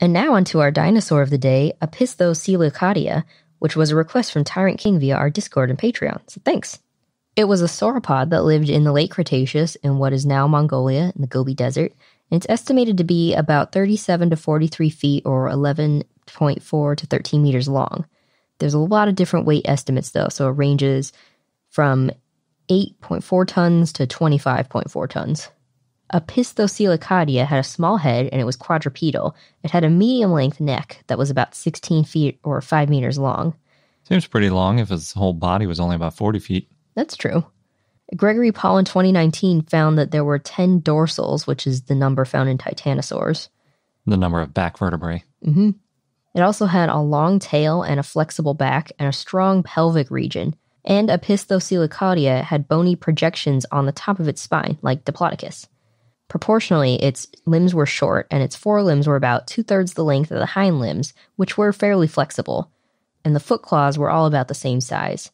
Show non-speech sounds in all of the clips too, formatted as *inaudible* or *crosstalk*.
And now onto our dinosaur of the day, Opisthocoelicaudia, which was a request from Tyrant King via our Discord and Patreon. So thanks. It was a sauropod that lived in the late Cretaceous in what is now Mongolia in the Gobi Desert, and it's estimated to be about 37 to 43 feet or 11.4 to 13 meters long. There's a lot of different weight estimates though, so it ranges from 8.4 tons to 25.4 tons. Opisthocoelicaudia had a small head and it was quadrupedal. It had a medium length neck that was about 16 feet or 5 meters long. Seems pretty long if its whole body was only about 40 feet. That's true. Gregory Paul in 2019 found that there were 10 dorsals, which is the number found in titanosaurs. The number of back vertebrae. Mm hmm It also had a long tail and a flexible back and a strong pelvic region. And Opisthocoelicaudia had bony projections on the top of its spine, like Diplodocus. Proportionally, its limbs were short, and its forelimbs were about two thirds the length of the hind limbs, which were fairly flexible, and the foot claws were all about the same size.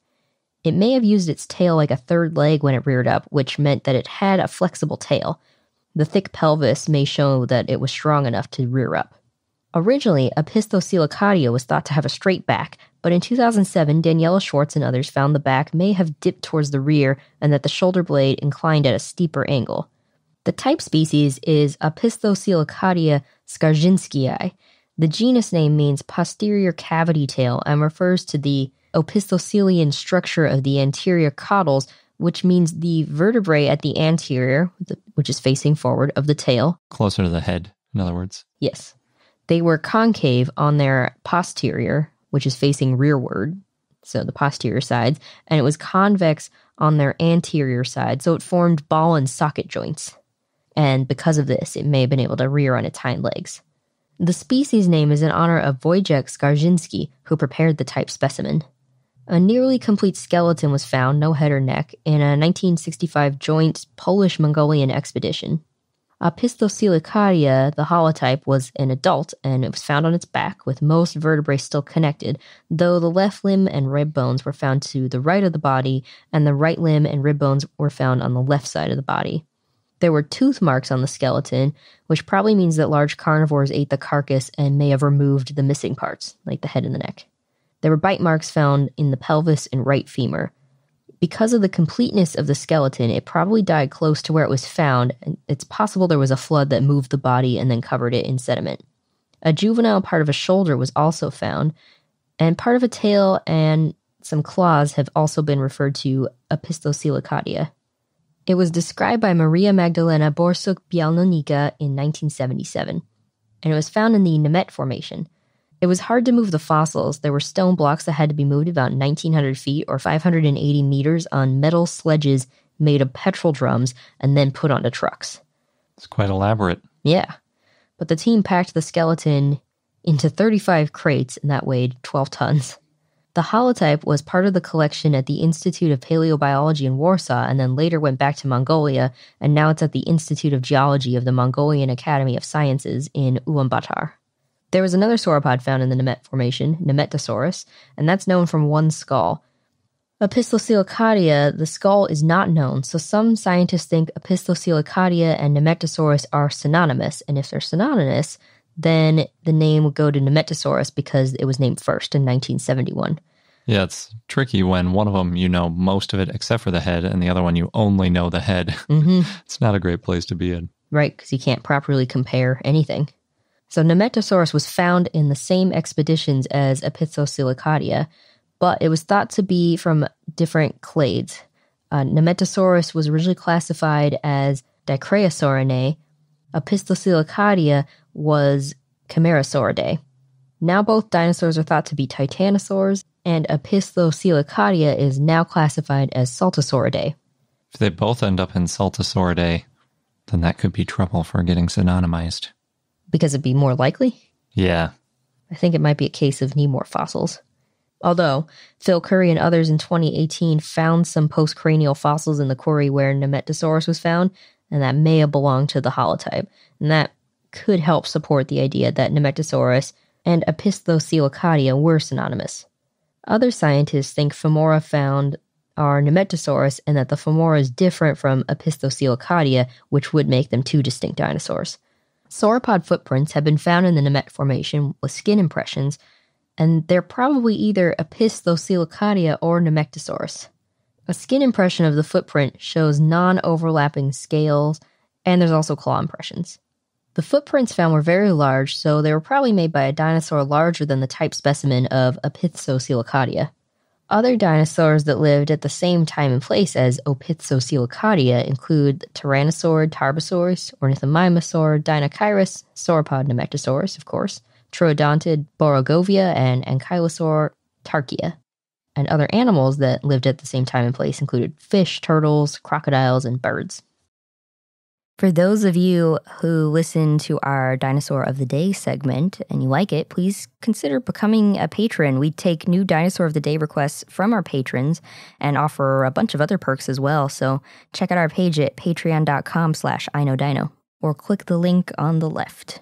It may have used its tail like a third leg when it reared up, which meant that it had a flexible tail. The thick pelvis may show that it was strong enough to rear up. Originally, Opisthocoelicaudia was thought to have a straight back, but in 2007, Daniela Schwarz and others found the back may have dipped towards the rear and that the shoulder blade inclined at a steeper angle. The type species is Opisthocoelicaudia skarzynskii. The genus name means posterior cavity tail and refers to the opisthocoelian structure of the anterior caudals, which means the vertebrae at the anterior, which is facing forward, of the tail. Closer to the head, in other words. Yes. They were concave on their posterior, which is facing rearward, so the posterior sides, and it was convex on their anterior side, so it formed ball and socket joints. And because of this, it may have been able to rear on its hind legs. The species name is in honor of Wojciech Skarżynski, who prepared the type specimen. A nearly complete skeleton was found, no head or neck, in a 1965 joint Polish Mongolian expedition. Opisthocoelicaudia, the holotype, was an adult and it was found on its back with most vertebrae still connected, though the left limb and rib bones were found to the right of the body and the right limb and rib bones were found on the left side of the body. There were tooth marks on the skeleton, which probably means that large carnivores ate the carcass and may have removed the missing parts, like the head and the neck. There were bite marks found in the pelvis and right femur. Because of the completeness of the skeleton, it probably died close to where it was found, and it's possible there was a flood that moved the body and then covered it in sediment. A juvenile part of a shoulder was also found, and part of a tail and some claws have also been referred to Opisthocoelicaudia. It was described by Maria Magdalena Borsuk Bialynicka in 1977, and it was found in the Nemegt Formation. It was hard to move the fossils. There were stone blocks that had to be moved about 1,900 feet or 580 meters on metal sledges made of petrol drums and then put onto trucks. It's quite elaborate. Yeah. But the team packed the skeleton into 35 crates and that weighed 12 tons. The holotype was part of the collection at the Institute of Paleobiology in Warsaw and then later went back to Mongolia, and now it's at the Institute of Geology of the Mongolian Academy of Sciences in Ulaanbaatar. There was another sauropod found in the Nemegt Formation, Nemegtosaurus, and that's known from one skull. Opisthocoelicaudia, the skull is not known, so some scientists think Opisthocoelicaudia and Nemegtosaurus are synonymous, and if they're synonymous, then the name would go to Nemegtosaurus because it was named first in 1971. Yeah, it's tricky when one of them you know most of it except for the head, and the other one you only know the head. Mm-hmm. *laughs* it's not a great place to be in. Right, because you can't properly compare anything. So Nemegtosaurus was found in the same expeditions as Opisthocoelicaudia, but it was thought to be from different clades. Uh, Nemegtosaurus was originally classified as Dicraeosaurinae. Opisthocoelicaudia was Camarasauridae. Now both dinosaurs are thought to be titanosaurs, and Opisthocoelicaudia is now classified as Saltosauridae. If they both end up in Saltosauridae, then that could be trouble for getting synonymized. Because it'd be more likely? Yeah. I think it might be a case of need more fossils. Although, Phil Currie and others in 2018 found some postcranial fossils in the quarry where Nemegtosaurus was found, and that may have belonged to the holotype. And that could help support the idea that Nemegtosaurus and Opisthocoelicaudia were synonymous. Other scientists think femora found are Nemegtosaurus and that the femora is different from Opisthocoelicaudia, which would make them two distinct dinosaurs. Sauropod footprints have been found in the Nemegt Formation with skin impressions, and they're probably either Opisthocoelicaudia or Nemegtosaurus. A skin impression of the footprint shows non overlapping scales, and there's also claw impressions. The footprints found were very large, so they were probably made by a dinosaur larger than the type specimen of Opisthocoelicaudia. Other dinosaurs that lived at the same time and place as Opisthocoelicaudia include Tyrannosaur, Tarbosaurus, Ornithomimosaur, Deinocheirus, Sauropod Nemegtosaurus, of course, Troodontid, Borogovia, and Ankylosaur tarchia. And other animals that lived at the same time and place included fish, turtles, crocodiles, and birds. For those of you who listen to our Dinosaur of the Day segment and you like it, please consider becoming a patron. We take new Dinosaur of the Day requests from our patrons and offer a bunch of other perks as well. So check out our page at patreon.com slash iknowdino or click the link on the left.